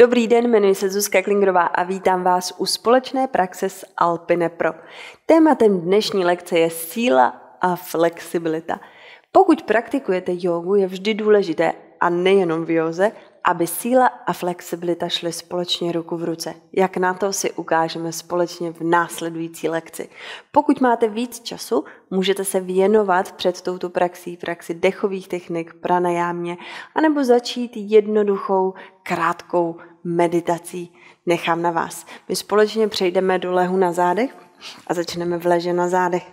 Dobrý den, jmenuji se Zuzka Klingrová a vítám vás u společné praxe s Alpine Pro. Tématem dnešní lekce je síla a flexibilita. Pokud praktikujete jogu, je vždy důležité, a nejenom v józe, aby síla a flexibilita šly společně ruku v ruce. Jak na to si ukážeme společně v následující lekci. Pokud máte víc času, můžete se věnovat před touto praxí, praxi dechových technik, pranajámě, anebo začít jednoduchou, krátkou meditací. Nechám na vás. My společně přejdeme do lehu na zádech a začneme v leže na zádech.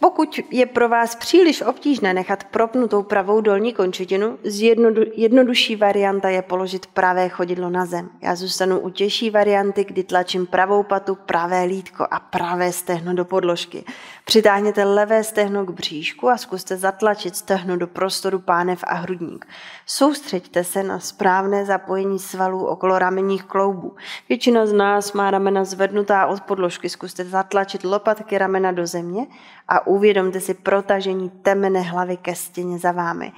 Pokud je pro vás příliš obtížné nechat propnutou pravou dolní končetinu, zjednodu, jednodušší varianta je položit pravé chodidlo na zem. Já zůstanu u těžší varianty, kdy tlačím pravou patu, pravé lítko a pravé stehno do podložky. Přitáhněte levé stehno k bříšku a zkuste zatlačit stehno do prostoru pánev a hrudník. Soustřeďte se na správné zapojení svalů okolo ramenních kloubů. Většina z nás má ramena zvednutá od podložky. Zkuste zatlačit lopatky ramena do země a uvědomte si protažení temné hlavy ke stěně za vámi.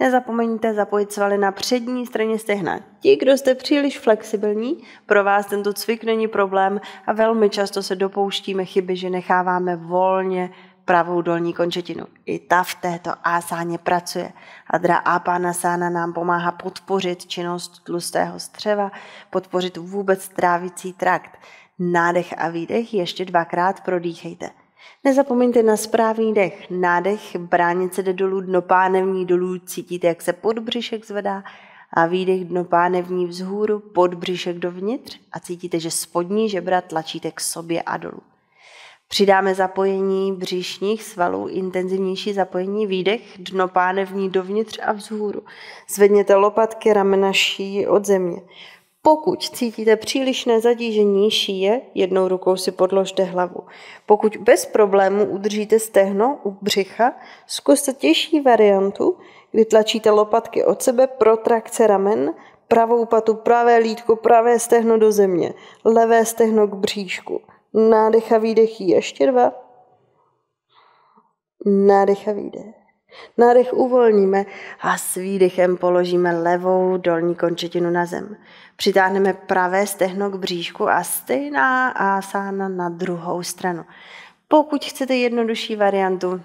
Nezapomeňte zapojit svaly na přední straně stehna. Ti, kdo jste příliš flexibilní, pro vás tento cvik není problém a velmi často se dopouštíme chyby, že necháváme volně pravou dolní končetinu. I ta v této asáně pracuje. Adra Apanasana nám pomáhá podpořit činnost tlustého střeva, podpořit vůbec trávicí trakt. Nádech a výdech ještě dvakrát prodýchejte. Nezapomeňte na správný dech. Nádech, bránice jde dolů, dno pánevní dolů, cítíte, jak se podbřišek zvedá a výdech dno pánevní vzhůru, podbřišek dovnitř a cítíte, že spodní žebra tlačíte k sobě a dolů. Přidáme zapojení břišních svalů, intenzivnější zapojení výdech, dno pánevní dovnitř a vzhůru. Zvedněte lopatky, ramena, šíji od země. Pokud cítíte přílišné zatížení šíje, jednou rukou si podložte hlavu. Pokud bez problému udržíte stehno u břicha, zkuste těžší variantu, kdy tlačíte lopatky od sebe, protrakce ramen, pravou patu, pravé lítko, pravé stehno do země, levé stehno k bříšku. Nádech a výdech ještě dva. Nádech a výdech. Nádech uvolníme a s výdechem položíme levou dolní končetinu na zem. Přitáhneme pravé stehno k bříšku a stejná asána na druhou stranu. Pokud chcete jednodušší variantu,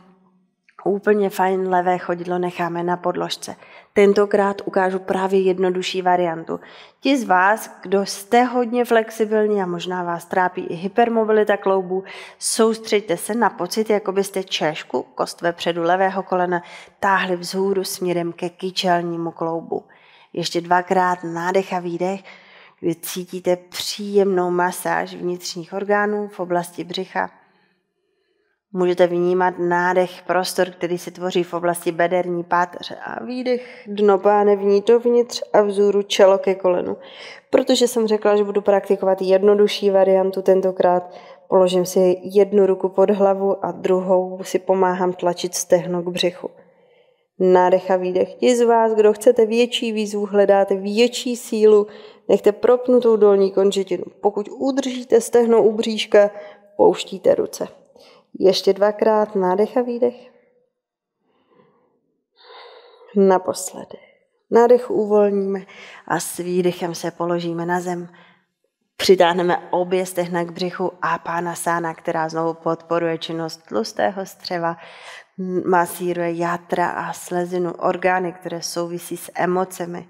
úplně fajn levé chodidlo necháme na podložce. Tentokrát ukážu právě jednodušší variantu. Ti z vás, kdo jste hodně flexibilní a možná vás trápí i hypermobilita kloubů, soustřeďte se na pocit, jako byste češku, kost vepředu levého kolena, táhli vzhůru směrem ke kyčelnímu kloubu. Ještě dvakrát nádech a výdech, kdy cítíte příjemnou masáž vnitřních orgánů v oblasti břicha. Můžete vnímat nádech, prostor, který se tvoří v oblasti bederní páteře a výdech dno pánevní dovnitř a vzůru čelo ke kolenu. Protože jsem řekla, že budu praktikovat jednodušší variantu tentokrát, položím si jednu ruku pod hlavu a druhou si pomáhám tlačit stehno k břichu. Nádech a výdech. Ti z vás, kdo chcete větší výzvu, hledáte větší sílu, nechte propnutou dolní končetinu. Pokud udržíte stehno u bříška, pouštíte ruce. Ještě dvakrát nádech a výdech. Naposledy. Nádech uvolníme a s výdechem se položíme na zem. Přitáhneme obě stehna k břichu a pána sána, která znovu podporuje činnost tlustého střeva, masíruje játra a slezinu, orgány, které souvisí s emocemi.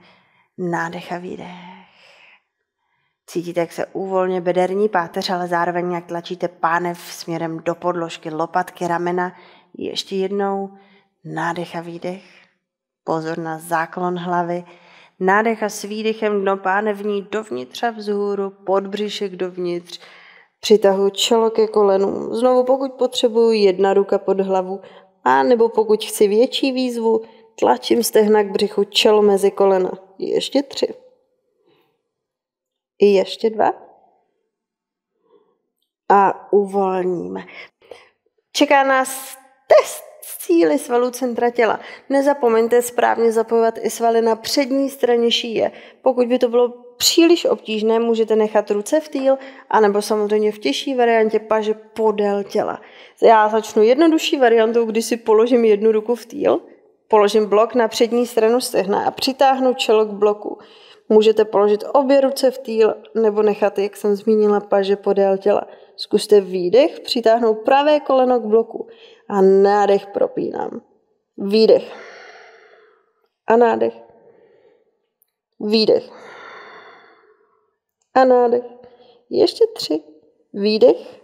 Nádech a výdech. Cítíte, jak se uvolně bederní páteř, ale zároveň jak tlačíte pánev směrem do podložky, lopatky, ramena. Ještě jednou nádech a výdech. Pozor na záklon hlavy. Nádech a s výdechem dno pánevní dovnitř a vzhůru, podbřišek dovnitř. Přitahu čelo ke kolenu. Znovu pokud potřebuju jedna ruka pod hlavu, a nebo pokud chci větší výzvu, tlačím stehna k břichu, čelo mezi kolena. Ještě tři. I ještě dva. A uvolníme. Čeká nás test síly svalů centra těla. Nezapomeňte správně zapojovat i svaly na přední straně šíje. Pokud by to bylo příliš obtížné, můžete nechat ruce v týl, anebo samozřejmě v těžší variantě paže podél těla. Já začnu jednodušší variantou, kdy si položím jednu ruku v týl, položím blok na přední stranu stehna a přitáhnu čelo k bloku. Můžete položit obě ruce v týl nebo nechat, jak jsem zmínila, paže podél těla. Zkuste výdech, přitáhnout pravé koleno k bloku a nádech propínám. Výdech. A nádech. Výdech. A nádech. Ještě tři. Výdech.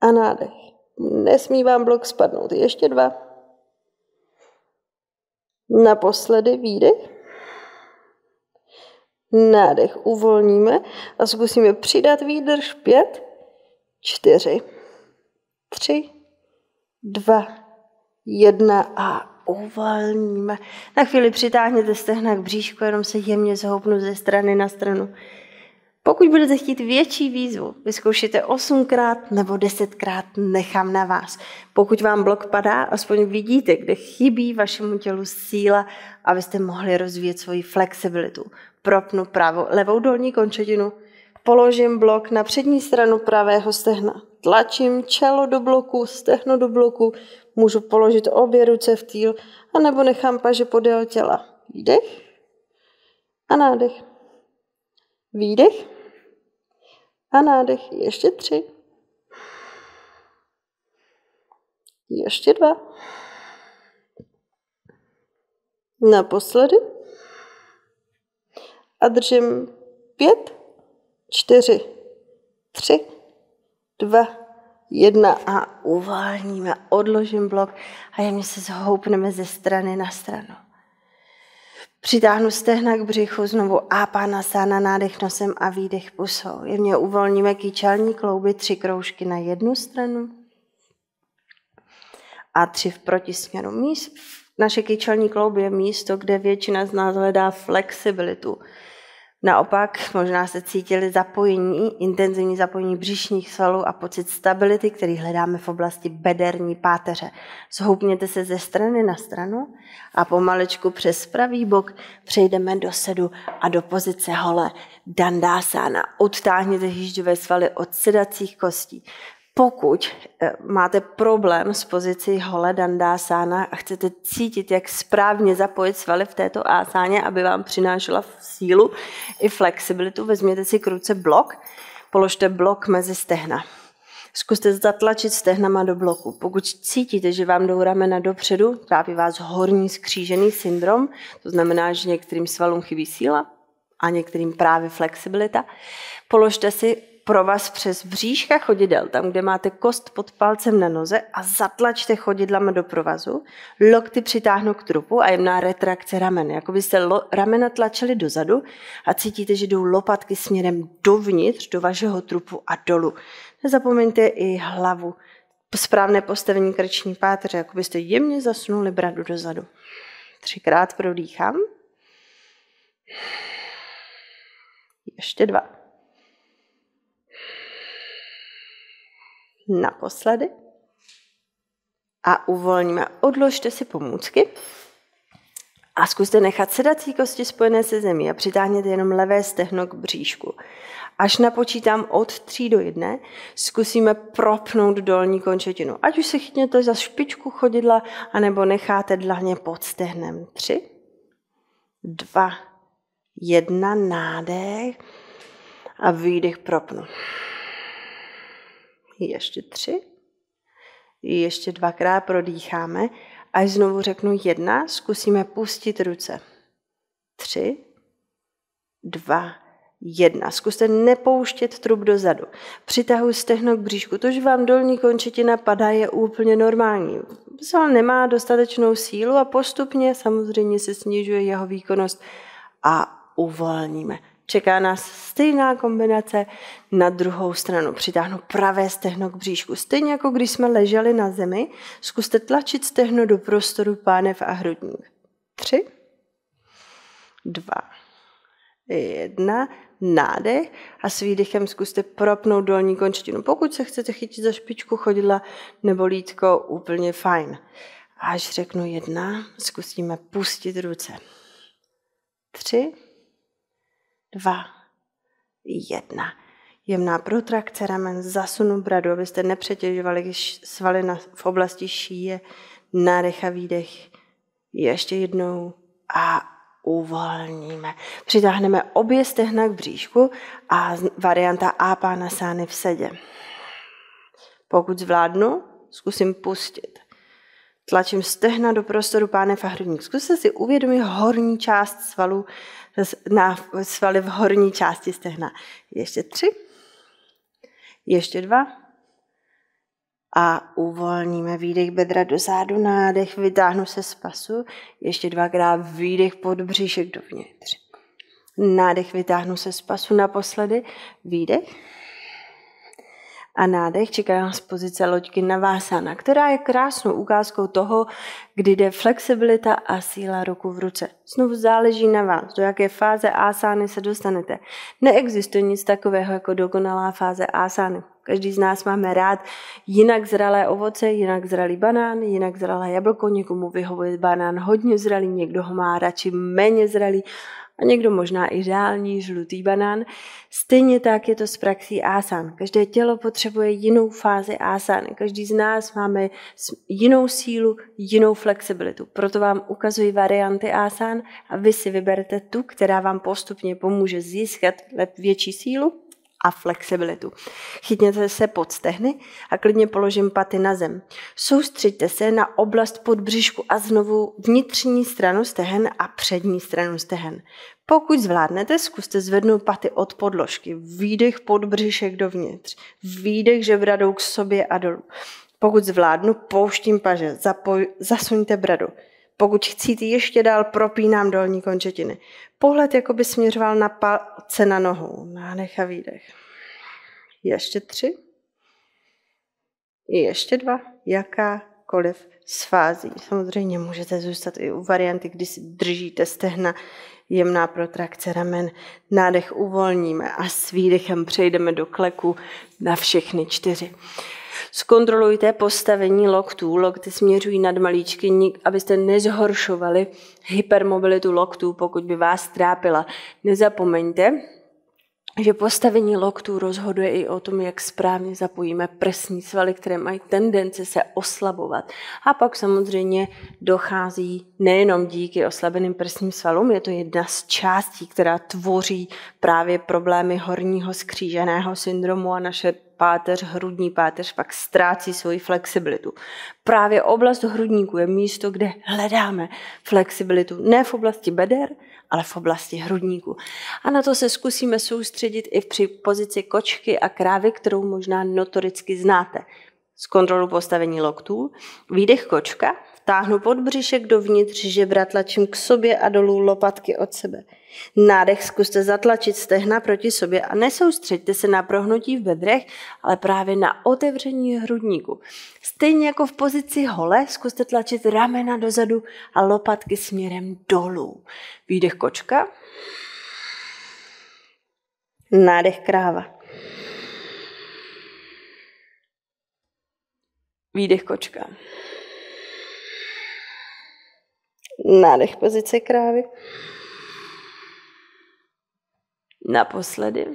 A nádech. Nesmí vám blok spadnout. Ještě dva. Naposledy výdech. Nádech uvolníme a zkusíme přidat výdrž. Pět, čtyři, tři, dva, jedna a uvolníme. Na chvíli přitáhněte stehna k bříšku, jenom se jemně zhoupnu ze strany na stranu. Pokud budete chtít větší výzvu, vyzkoušíte 8krát nebo 10krát, nechám na vás. Pokud vám blok padá, aspoň vidíte, kde chybí vašemu tělu síla, abyste mohli rozvíjet svoji flexibilitu. Propnu pravou, levou dolní končetinu, položím blok na přední stranu pravého stehna. Tlačím čelo do bloku, stehno do bloku, můžu položit obě ruce v týl, anebo nechám paže podél těla. Výdech a nádech. Výdech a nádech. Ještě tři. Ještě dva. Naposledy. A držím pět, čtyři, tři, dva, jedna a uvolníme. Odložím blok a jemně se zhoupneme ze strany na stranu. Přitáhnu stehna k břichu, znovu sána, nádech nosem a výdech pusou. Jemně uvolníme kýčelní klouby, tři kroužky na jednu stranu a tři v protisměru. Míst, naše kýčelní klouby je místo, kde většina z nás hledá flexibilitu. Naopak možná se cítili zapojení, intenzivní zapojení břišních svalů a pocit stability, který hledáme v oblasti bederní páteře. Zhoupněte se ze strany na stranu a pomalečku přes pravý bok přejdeme do sedu a do pozice hole dandásána. Odtáhněte hýžďové svaly od sedacích kostí. Pokud eh, máte problém s pozicí hole dandásána a chcete cítit, jak správně zapojit svaly v této ásáně, aby vám přinášela sílu i flexibilitu, vezměte si k ruce blok, položte blok mezi stehna. Zkuste zatlačit stehnama do bloku. Pokud cítíte, že vám jdou ramena dopředu, trápí vás horní skřížený syndrom, to znamená, že některým svalům chybí síla a některým právě flexibilita, položte si pro vás přes bříška chodidel, tam, kde máte kost pod palcem na noze a zatlačte chodidlama do provazu, lokty přitáhnu k trupu a jemná retrakce ramen. Jako byste lo, ramena tlačili dozadu a cítíte, že jdou lopatky směrem dovnitř, do vašeho trupu a dolů. Nezapomeňte i hlavu. Správné postavení krční páteře, jako byste jemně zasunuli bradu dozadu. Třikrát prodýchám. Ještě dva. Naposledy a uvolníme. Odložte si pomůcky a zkuste nechat sedací kosti spojené se zemí a přitáhněte jenom levé stehno k bříšku. Až napočítám od 3 do 1, zkusíme propnout dolní končetinu. Ať už se chytněte za špičku chodidla, anebo necháte dlaně pod stehnem. 3, 2, 1, nádech a výdech propnu ještě tři, ještě dvakrát prodýcháme. Až znovu řeknu jedna, zkusíme pustit ruce. Tři, dva, jedna. Zkuste nepouštět trup dozadu. Přitahuji stehno k bříšku. To, že vám dolní končetina padá, je úplně normální. Zal nemá dostatečnou sílu a postupně samozřejmě se snižuje jeho výkonnost a uvolníme. Čeká nás stejná kombinace na druhou stranu. Přitáhnu pravé stehno k bříšku. Stejně jako když jsme leželi na zemi, zkuste tlačit stehno do prostoru pánev a hrudník. Tři, dva, jedna, nádech a s výdechem zkuste propnout dolní končetinu. Pokud se chcete chytit za špičku chodidla nebo lítko, úplně fajn. Až řeknu jedna, zkusíme pustit ruce. Tři, dva, jedna. Jemná protrakce ramen, zasunu bradu, abyste nepřetěžovali svaly na, v oblasti šíje, nádech a výdech. Ještě jednou a uvolníme. Přitáhneme obě stehna k bříšku a varianta sány v sedě. Pokud zvládnu, zkusím pustit. Tlačím stehna do prostoru pánev a hrudník. Zkuste si uvědomit horní část svalu, na svaly v horní části stehna. Ještě tři. Ještě dva. A uvolníme výdech bedra do zádu, nádech, vytáhnu se z pasu. Ještě dvakrát výdech pod bříšek dovnitř. Nádech, vytáhnu se z pasu naposledy. Výdech a nádech čeká nás pozice loďky Navásana, která je krásnou ukázkou toho, kdy jde flexibilita a síla ruku v ruce. Znovu záleží na vás, do jaké fáze asány se dostanete. Neexistuje nic takového jako dokonalá fáze asány. Každý z nás máme rád jinak zralé ovoce, jinak zralý banán, jinak zralé jablko, někomu vyhovuje banán hodně zralý, někdo ho má radši méně zralý a někdo možná ideální žlutý banán. Stejně tak je to s praxí asan. Každé tělo potřebuje jinou fázi asány. Každý z nás máme jinou sílu, jinou flexibilitu. Proto vám ukazuji varianty asan a vy si vyberete tu, která vám postupně pomůže získat větší sílu a flexibilitu. Chytněte se pod stehny a klidně položím paty na zem. Soustřeďte se na oblast podbřišku a znovu vnitřní stranu stehen a přední stranu stehen. Pokud zvládnete, zkuste zvednout paty od podložky. Výdech pod břišek dovnitř. Výdech žebra jdou k sobě a dolů. Pokud zvládnu, pouštím paže. Zapoj, zasuňte bradu. Pokud chcíte ještě dál, propínám dolní končetiny. Pohled jako by směřoval na palce na nohu. Nádech a výdech. Ještě tři. Ještě dva. Jakákoliv z. Samozřejmě můžete zůstat i u varianty, kdy si držíte stehna, jemná protrakce ramen, nádech uvolníme a s výdechem přejdeme do kleku na všechny čtyři. Zkontrolujte postavení loktů. Lokty směřují nad malíčky, abyste nezhoršovali hypermobilitu loktů, pokud by vás trápila. Nezapomeňte, že postavení loktů rozhoduje i o tom, jak správně zapojíme prsní svaly, které mají tendenci se oslabovat. A pak samozřejmě dochází nejenom díky oslabeným prsním svalům, je to jedna z částí, která tvoří právě problémy horního skříženého syndromu a naše páteř, hrudní páteř pak ztrácí svoji flexibilitu. Právě oblast hrudníku je místo, kde hledáme flexibilitu. Ne v oblasti beder, ale v oblasti hrudníku. A na to se zkusíme soustředit i při pozici kočky a krávy, kterou možná notoricky znáte. Z kontrolu postavení loktů, výdech kočka, Táhnu pod dovnitř, žebra tlačím k sobě a dolů lopatky od sebe. Nádech zkuste zatlačit stehna proti sobě a nesoustřeďte se na prohnutí v bedrech, ale právě na otevření hrudníku. Stejně jako v pozici hole, zkuste tlačit ramena dozadu a lopatky směrem dolů. Výdech kočka. Nádech kráva. Výdech kočka. Nádech pozice krávy. Naposledy.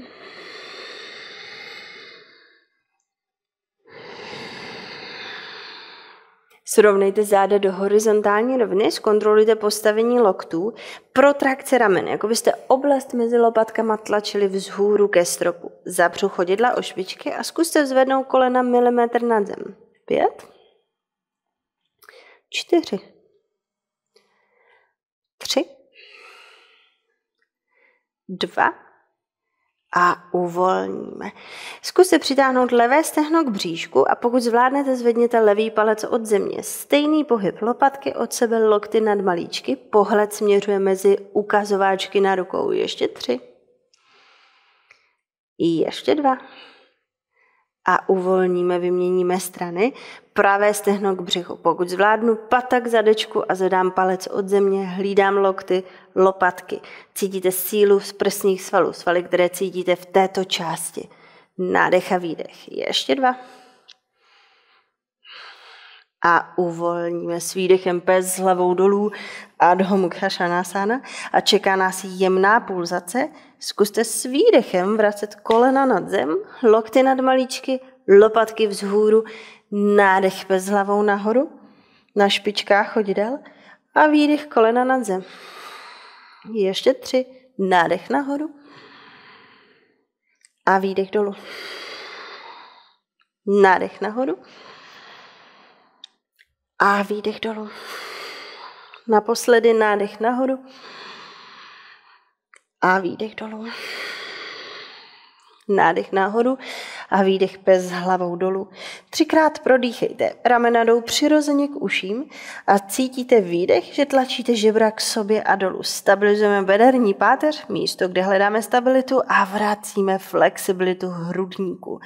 Srovnejte záda do horizontální rovny, zkontrolujte postavení loktů, protrakce ramen, jako byste oblast mezi lopatkama tlačili vzhůru ke stropu. Zapřu chodidla o špičky a zkuste zvednout kolena milimetr nad zem. Pět. Čtyři tři, dva a uvolníme. Zkuste přitáhnout levé stehno k bříšku a pokud zvládnete, zvedněte levý palec od země. Stejný pohyb lopatky od sebe, lokty nad malíčky, pohled směřuje mezi ukazováčky na rukou. Ještě tři. Ještě dva a uvolníme, vyměníme strany. Pravé stehno k břichu. Pokud zvládnu patak zadečku a zvedám palec od země, hlídám lokty, lopatky. Cítíte sílu z prsních svalů, svaly, které cítíte v této části. Nádech a výdech. Ještě dva. A uvolníme s výdechem pes s hlavou dolů Adho Mukha Shanasana a čeká nás jemná pulzace. Zkuste s výdechem vracet kolena nad zem, lokty nad malíčky, lopatky vzhůru, nádech bez hlavou nahoru, na špičkách chodidel a výdech kolena nad zem. Ještě tři. Nádech nahoru. A výdech dolů. Nádech nahoru. A výdech dolů. Naposledy nádech nahoru. A výdech dolů. Nádech nahoru a výdech bez hlavou dolů. Třikrát prodýchejte. Ramena jdou přirozeně k uším a cítíte výdech, že tlačíte žebra k sobě a dolů. Stabilizujeme bederní páteř, místo, kde hledáme stabilitu a vracíme flexibilitu hrudníku.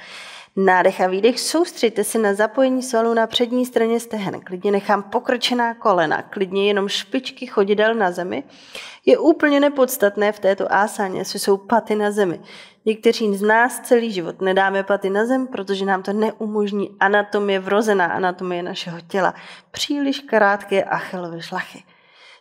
Nádech a výdech, soustřeďte se na zapojení svalů na přední straně stehen. Klidně nechám pokrčená kolena, klidně jenom špičky chodidel na zemi. Je úplně nepodstatné v této ásáně, co jsou paty na zemi. Někteří z nás celý život nedáme paty na zem, protože nám to neumožní anatomie, vrozená anatomie našeho těla. Příliš krátké achelové šlachy.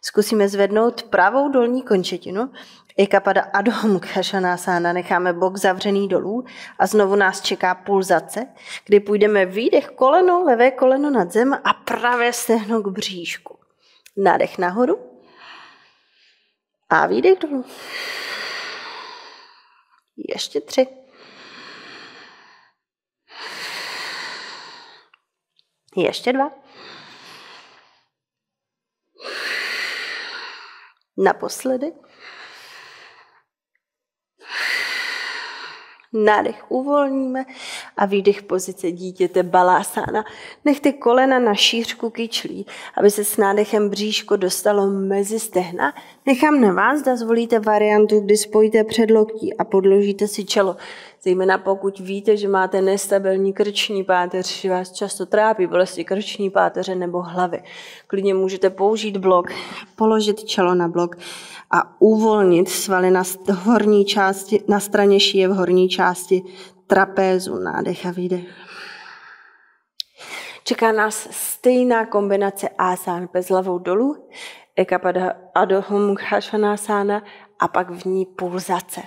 Zkusíme zvednout pravou dolní končetinu Ekapada Adhom Kashanasana necháme bok zavřený dolů a znovu nás čeká pulzace, kdy půjdeme výdech koleno, levé koleno nad zem a pravé stehno k bříšku. Nádech nahoru a výdech dolů. Ještě tři. Ještě dva. Naposledy. Nádech uvolníme a výdech pozice dítěte balásána. Nechte kolena na šířku kyčlí, aby se s nádechem bříško dostalo mezi stehna. Nechám na vás, zda zvolíte variantu, kdy spojíte předloktí a podložíte si čelo. Zejména pokud víte, že máte nestabilní krční páteř, že vás často trápí bolesti krční páteře nebo hlavy. Klidně můžete použít blok, položit čelo na blok a uvolnit svaly na horní části, na straně šíje v horní části trapézu, nádech a výdech. Čeká nás stejná kombinace asán bez hlavou dolů, ekapada adohum khashanasana a pak v ní pulzace.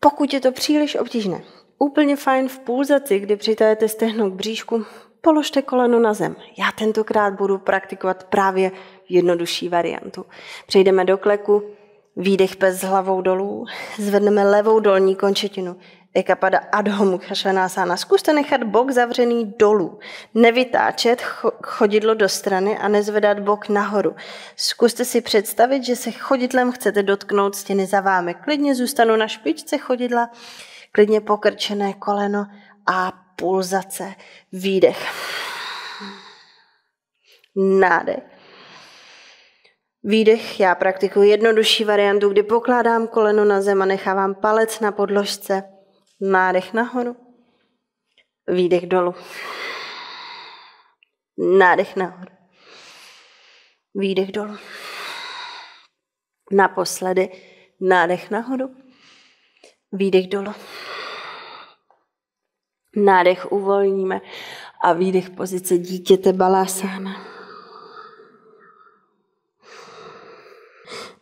Pokud je to příliš obtížné, úplně fajn v pulzaci, kdy přitajete stehno k bříšku, položte koleno na zem. Já tentokrát budu praktikovat právě jednodušší variantu. Přejdeme do kleku, výdech bez hlavou dolů, zvedneme levou dolní končetinu, Ekapada Adho Mukhašanasana. Zkuste nechat bok zavřený dolů. Nevytáčet chodidlo do strany a nezvedat bok nahoru. Zkuste si představit, že se chodidlem chcete dotknout stěny za vámi. Klidně zůstanu na špičce chodidla, klidně pokrčené koleno a pulzace. Výdech. Nádech. Výdech, já praktikuji jednodušší variantu, kdy pokládám koleno na zem a nechávám palec na podložce. Nádech nahoru, výdech dolů. Nádech nahoru, výdech dolů. Naposledy nádech nahoru, výdech dolů. Nádech uvolníme a výdech pozice dítěte balásána.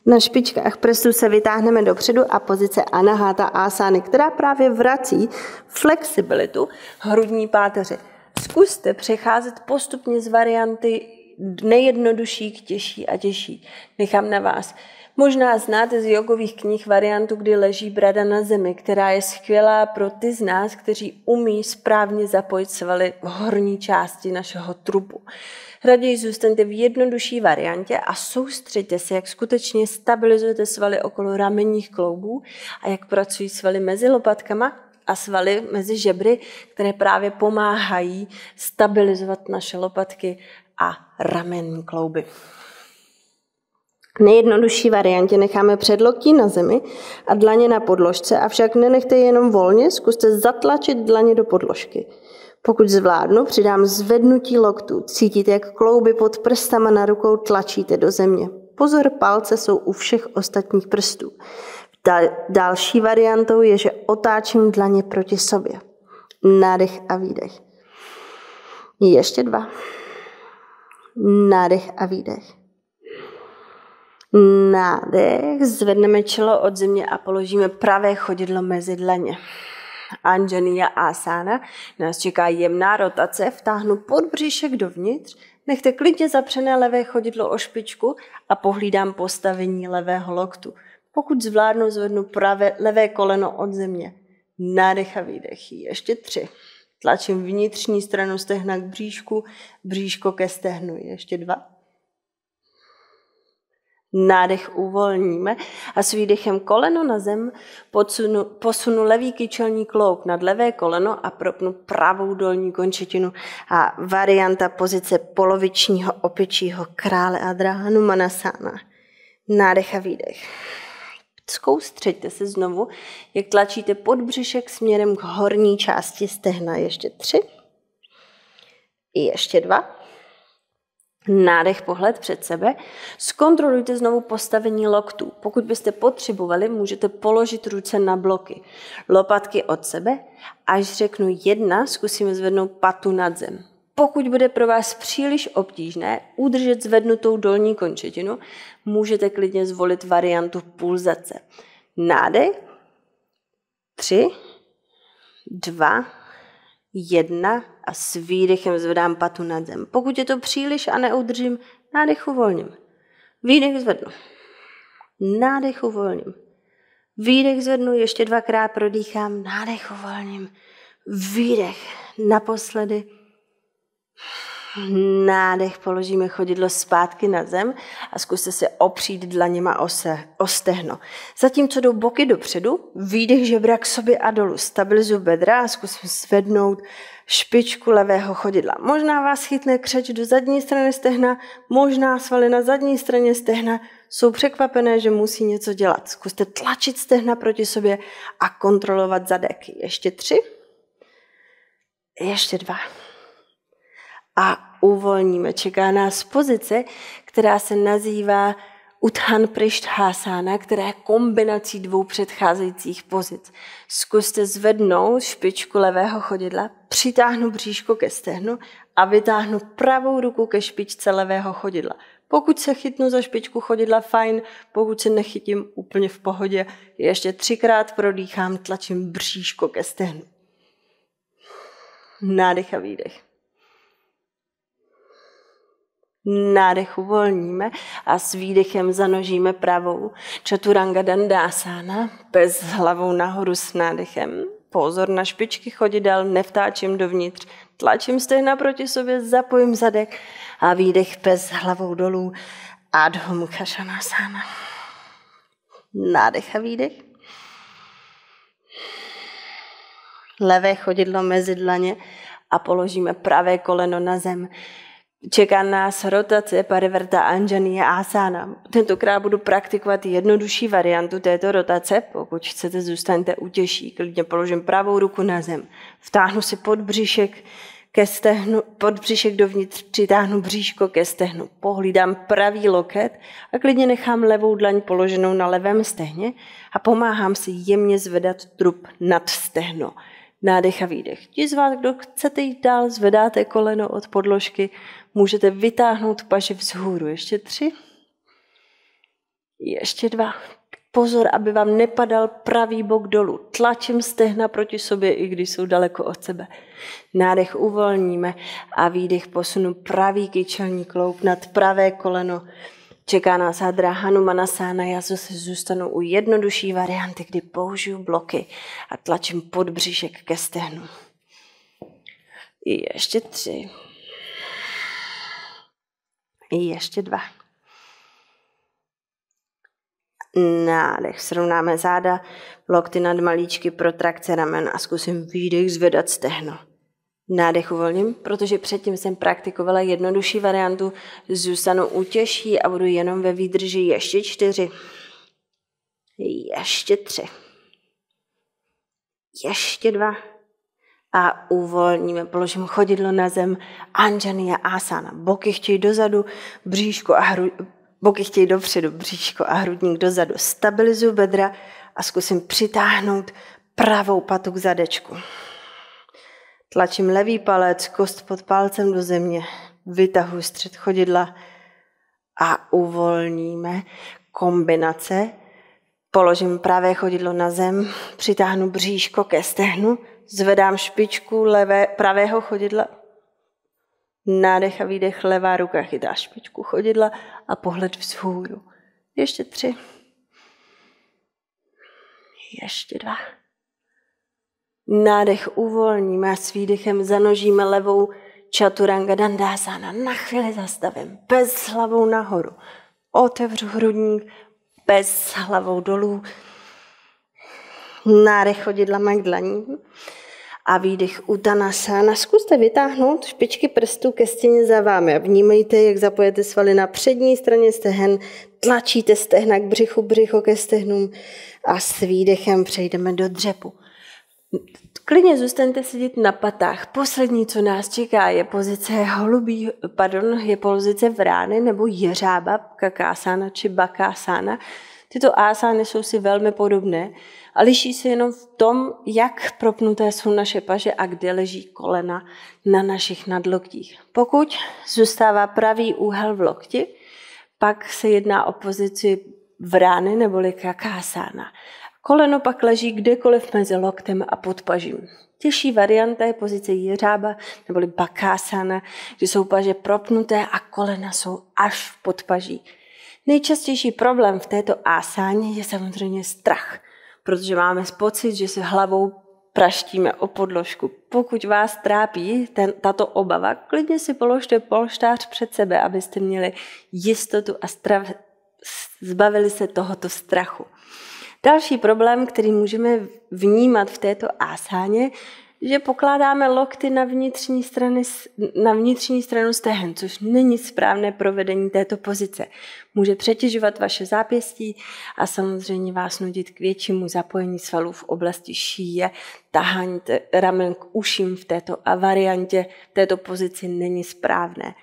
Na špičkách prstů se vytáhneme dopředu a pozice Anahata Asány, která právě vrací flexibilitu hrudní páteře. Zkuste přecházet postupně z varianty nejjednodušší k těžší a těžší. Nechám na vás. Možná znáte z jogových knih variantu, kdy leží brada na zemi, která je skvělá pro ty z nás, kteří umí správně zapojit svaly v horní části našeho trupu. Raději zůstaňte v jednodušší variantě a soustřeďte se, jak skutečně stabilizujete svaly okolo ramenních kloubů a jak pracují svaly mezi lopatkama a svaly mezi žebry, které právě pomáhají stabilizovat naše lopatky a ramenní klouby. Nejjednodušší variantě necháme předloktí na zemi a dlaně na podložce, avšak nenechte je jenom volně, zkuste zatlačit dlaně do podložky. Pokud zvládnu, přidám zvednutí loktu. Cítíte, jak klouby pod prstama na rukou tlačíte do země. Pozor, palce jsou u všech ostatních prstů. další variantou je, že otáčím dlaně proti sobě. Nádech a výdech. Ještě dva. Nádech a výdech. Nádech, zvedneme čelo od země a položíme pravé chodidlo mezi dlaně. Anjaniya Asana. Nás čeká jemná rotace, vtáhnu pod bříšek dovnitř, nechte klidně zapřené levé chodidlo o špičku a pohlídám postavení levého loktu. Pokud zvládnu, zvednu pravé, levé koleno od země. Nádech a výdech. Ještě tři. Tlačím vnitřní stranu stehna k bříšku, bříško ke stehnu. Ještě dva. Nádech uvolníme a s výdechem koleno na zem podsunu, posunu levý kyčelní kloub nad levé koleno a propnu pravou dolní končetinu a varianta pozice polovičního opičího krále Adráhanu Manasana. Nádech a výdech. Zkoustřeďte se znovu, jak tlačíte pod břišek směrem k horní části stehna. Ještě tři. I ještě dva. Nádech, pohled před sebe. Zkontrolujte znovu postavení loktů. Pokud byste potřebovali, můžete položit ruce na bloky. Lopatky od sebe. Až řeknu jedna, zkusíme zvednout patu nad zem. Pokud bude pro vás příliš obtížné udržet zvednutou dolní končetinu, můžete klidně zvolit variantu pulzace. Nádech, tři, dva, jedna a s výdechem zvedám patu nad zem. Pokud je to příliš a neudržím, nádech uvolním. Výdech zvednu. Nádech uvolním. Výdech zvednu, ještě dvakrát prodýchám, nádech uvolním. Výdech naposledy. Nádech, položíme chodidlo zpátky na zem a zkuste se opřít dlaněma o, se, o stehno. Zatímco jdou boky dopředu, výdech žebra k sobě a dolů. Stabilizuji bedra a zkusím zvednout špičku levého chodidla. Možná vás chytne křeč do zadní strany stehna, možná svaly na zadní straně stehna jsou překvapené, že musí něco dělat. Zkuste tlačit stehna proti sobě a kontrolovat zadek. Ještě tři. Ještě dva a uvolníme. Čeká nás pozice, která se nazývá Uthan Pristhasana, která je kombinací dvou předcházejících pozic. Zkuste zvednout špičku levého chodidla, přitáhnu bříško ke stehnu a vytáhnu pravou ruku ke špičce levého chodidla. Pokud se chytnu za špičku chodidla, fajn, pokud se nechytím, úplně v pohodě. Ještě třikrát prodýchám, tlačím bříško ke stehnu. Nádech a výdech. Nádech uvolníme a s výdechem zanožíme pravou. Chaturanga Dandasana, bez hlavou nahoru s nádechem. Pozor na špičky chodidel, nevtáčím dovnitř, tlačím stejna proti sobě, zapojím zadek a výdech bez hlavou dolů. Adho Mukha Shanasana. Nádech a výdech. Levé chodidlo mezi dlaně a položíme pravé koleno na zem. Čeká nás rotace Parivrta Anjaniya Asana. Tentokrát budu praktikovat jednodušší variantu této rotace. Pokud chcete, zůstaňte u těžší. Klidně položím pravou ruku na zem. Vtáhnu si pod bříšek ke stehnu, pod bříšek dovnitř, přitáhnu bříško ke stehnu, pohlídám pravý loket a klidně nechám levou dlaň položenou na levém stehně a pomáhám si jemně zvedat trup nad stehno. Nádech a výdech. Ti z vás, kdo chcete jít dál, zvedáte koleno od podložky, Můžete vytáhnout paži vzhůru. Ještě tři. Ještě dva. Pozor, aby vám nepadal pravý bok dolů. Tlačím stehna proti sobě, i když jsou daleko od sebe. Nádech uvolníme a výdech posunu pravý kyčelní kloup nad pravé koleno. Čeká nás hadra Hanumanasana, já zase zůstanu u jednodušší varianty, kdy použiju bloky a tlačím pod bříšek ke stehnu. Ještě tři. Ještě dva. Nádech, srovnáme záda, lokty nad malíčky, protrakce ramen a zkusím výdech zvedat stehno. Nádech uvolním, protože předtím jsem praktikovala jednodušší variantu, zůstanu u těžší a budu jenom ve výdrži ještě čtyři. Ještě tři. Ještě dva a uvolníme. Položím chodidlo na zem, Anjaniya Asana. Boky chtějí dozadu, bříško a hru, boky chtějí dopředu, bříško a hrudník dozadu. Stabilizuju bedra a zkusím přitáhnout pravou patu k zadečku. Tlačím levý palec, kost pod palcem do země, vytahuji střed chodidla a uvolníme kombinace Položím pravé chodidlo na zem, přitáhnu bříško ke stehnu, zvedám špičku levé, pravého chodidla, nádech a výdech, levá ruka chytá špičku chodidla a pohled vzhůru. Ještě tři. Ještě dva. Nádech uvolníme a s výdechem zanožíme levou čaturanga dandásana. Na chvíli zastavím, bez hlavou nahoru. Otevřu hrudník, bez hlavou dolů. Nádech chodidlama k dlaním a výdech Uttanasana. Zkuste vytáhnout špičky prstů ke stěně za vámi a vnímejte, jak zapojete svaly na přední straně stehen, tlačíte stehna k břichu, břicho ke stehnům a s výdechem přejdeme do dřepu. Klidně zůstaňte sedět na patách. Poslední, co nás čeká, je pozice holubí, pardon, je pozice vrány nebo jeřába, kakásána či bakásána. Tyto ásány jsou si velmi podobné a liší se jenom v tom, jak propnuté jsou naše paže a kde leží kolena na našich nadloktích. Pokud zůstává pravý úhel v lokti, pak se jedná o pozici vrány neboli kakásána. Koleno pak leží kdekoliv mezi loktem a podpažím. Těžší varianta je pozice jeřába neboli bakásana, kde jsou paže propnuté a kolena jsou až v podpaží. Nejčastější problém v této ásáně je samozřejmě strach, protože máme pocit, že se hlavou praštíme o podložku. Pokud vás trápí ten, tato obava, klidně si položte polštář před sebe, abyste měli jistotu a strav, zbavili se tohoto strachu. Další problém, který můžeme vnímat v této ásáně, že pokládáme lokty na vnitřní, strany, na vnitřní stranu stehen, což není správné provedení této pozice. Může přetěžovat vaše zápěstí a samozřejmě vás nudit k většímu zapojení svalů v oblasti šíje, tahání ramen k uším v této a variantě v této pozici není správné.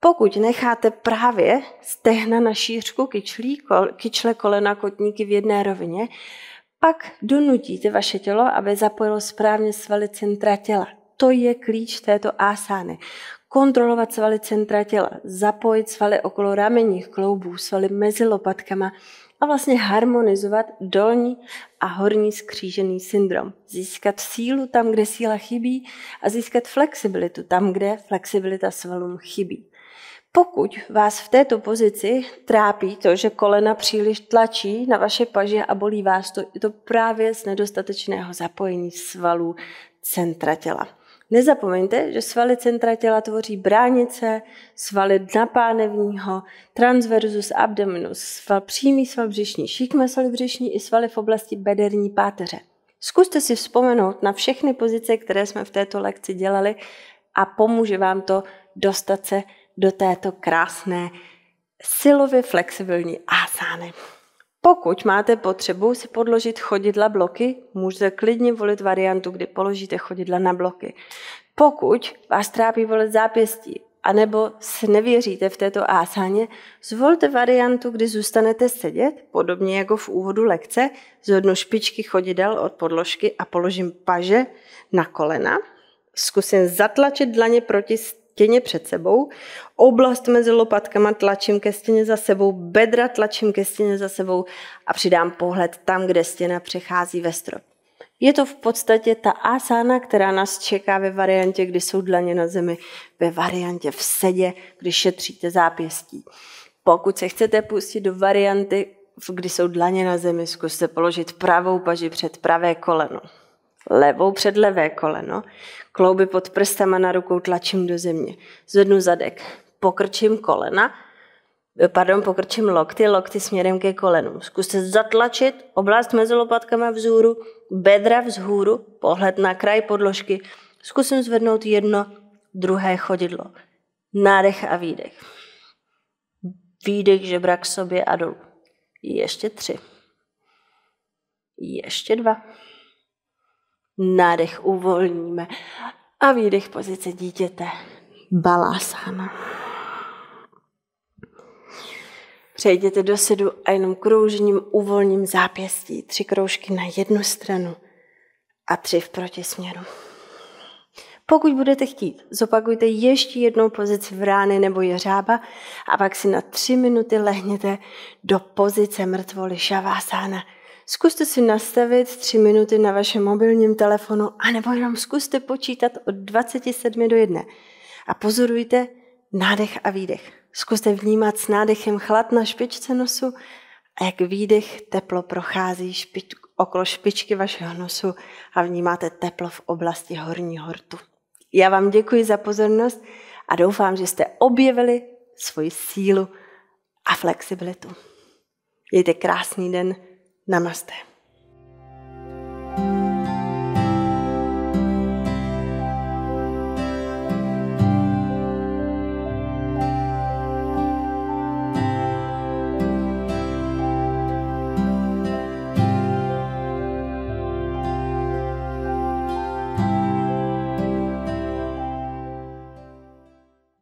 Pokud necháte právě stehna na šířku kyčlí, kyčle kolena kotníky v jedné rovině, pak donutíte vaše tělo, aby zapojilo správně svaly centra těla. To je klíč této ásány. Kontrolovat svaly centra těla, zapojit svaly okolo ramenních kloubů, svaly mezi lopatkama a vlastně harmonizovat dolní a horní skřížený syndrom. Získat sílu tam, kde síla chybí a získat flexibilitu tam, kde flexibilita svalům chybí. Pokud vás v této pozici trápí to, že kolena příliš tlačí na vaše paže a bolí vás to, je to právě z nedostatečného zapojení svalů centra těla. Nezapomeňte, že svaly centra těla tvoří bránice, svaly dna pánevního, transversus abdominus, sval přímý, sval břišní, šikme svaly břišní i svaly v oblasti bederní páteře. Zkuste si vzpomenout na všechny pozice, které jsme v této lekci dělali a pomůže vám to dostat se do této krásné silově flexibilní asány. Pokud máte potřebu si podložit chodidla bloky, můžete klidně volit variantu, kdy položíte chodidla na bloky. Pokud vás trápí volit zápěstí, anebo si nevěříte v této ásáně, zvolte variantu, kdy zůstanete sedět, podobně jako v úvodu lekce, zhodnu špičky chodidel od podložky a položím paže na kolena. Zkusím zatlačit dlaně proti stěně před sebou, oblast mezi lopatkama tlačím ke stěně za sebou, bedra tlačím ke stěně za sebou a přidám pohled tam, kde stěna přechází ve strop. Je to v podstatě ta asána, která nás čeká ve variantě, kdy jsou dlaně na zemi, ve variantě v sedě, kdy šetříte zápěstí. Pokud se chcete pustit do varianty, kdy jsou dlaně na zemi, zkuste položit pravou paži před pravé koleno levou před levé koleno, klouby pod prstama na rukou tlačím do země. Zvednu zadek, pokrčím kolena, pardon, pokrčím lokty, lokty směrem ke kolenům. Zkuste zatlačit oblast mezi lopatkama vzhůru, bedra vzhůru, pohled na kraj podložky. Zkusím zvednout jedno, druhé chodidlo. Nádech a výdech. Výdech žebra k sobě a dolů. Ještě tři. Ještě dva. Nádech uvolníme a výdech pozice dítěte. Balásana. Přejděte do sedu a jenom kroužením uvolním zápěstí. Tři kroužky na jednu stranu a tři v protisměru. Pokud budete chtít, zopakujte ještě jednou pozici v rány nebo jeřába a pak si na tři minuty lehněte do pozice mrtvoly šavásána Zkuste si nastavit tři minuty na vašem mobilním telefonu, anebo jenom zkuste počítat od 27 do 1 a pozorujte nádech a výdech. Zkuste vnímat s nádechem chlad na špičce nosu a jak výdech teplo prochází špič, okolo špičky vašeho nosu a vnímáte teplo v oblasti horního rtu. Já vám děkuji za pozornost a doufám, že jste objevili svoji sílu a flexibilitu. Mějte krásný den. Namaste.